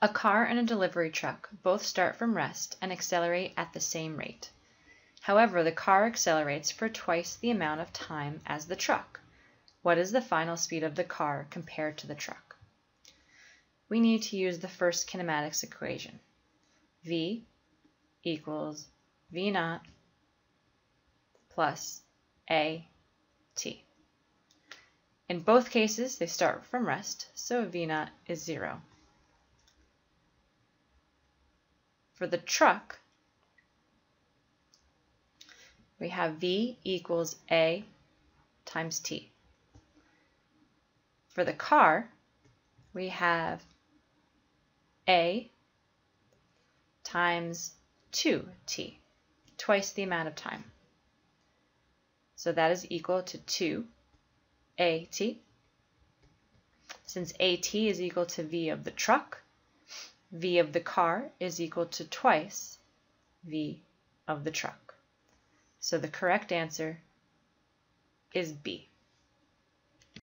A car and a delivery truck both start from rest and accelerate at the same rate. However, the car accelerates for twice the amount of time as the truck. What is the final speed of the car compared to the truck? We need to use the first kinematics equation. V equals V naught plus A T. In both cases, they start from rest, so V naught is 0. For the truck, we have V equals A times T. For the car, we have A times 2T, twice the amount of time. So that is equal to 2 AT. Since AT is equal to V of the truck, V of the car is equal to twice V of the truck. So the correct answer is B.